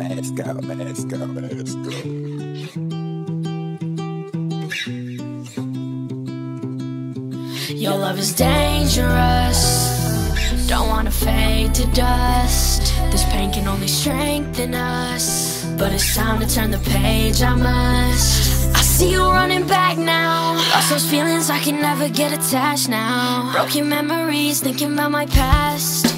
Let's go, let's go, let's go. Your love is dangerous. Don't wanna fade to dust. This pain can only strengthen us. But it's time to turn the page, I must. I see you running back now. Lost those feelings, I can never get attached now. Broken memories, thinking about my past.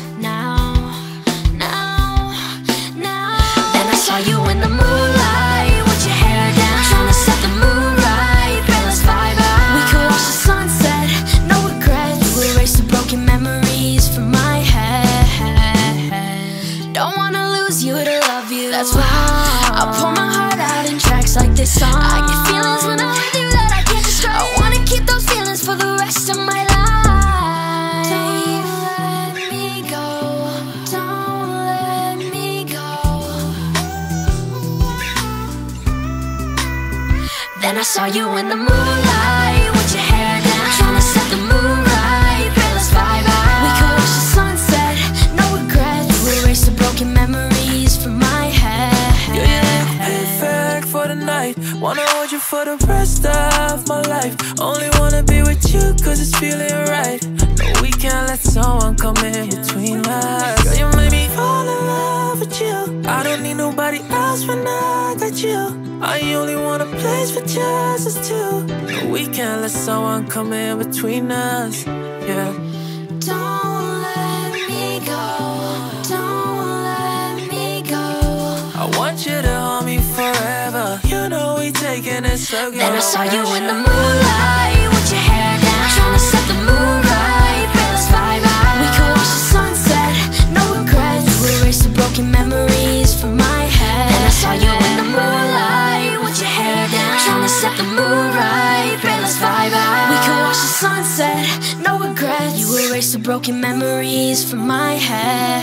Lose you to love you. That's why I pour my heart out in tracks like this song. I get feelings when I'm with you that I can't describe. I wanna keep those feelings for the rest of my life. Don't let me go. Don't let me go. Then I saw you in the moonlight Wanna hold you for the rest of my life. Only wanna be with you cause it's feeling right. No, we can't let someone come in between us. Girl, you made me fall in love with you. I don't need nobody else when I got you. I only want a place for just us two. No, we can't let someone come in between us. Yeah. Don't good. Then I saw you in the moonlight with your hair down, trying to set the right. We could watch the sunset, no regrets. The broken memories from my head. Then I saw you in the moonlight with your hair down, set the right. We could watch the sunset, no regrets. You erase the broken memories from my head.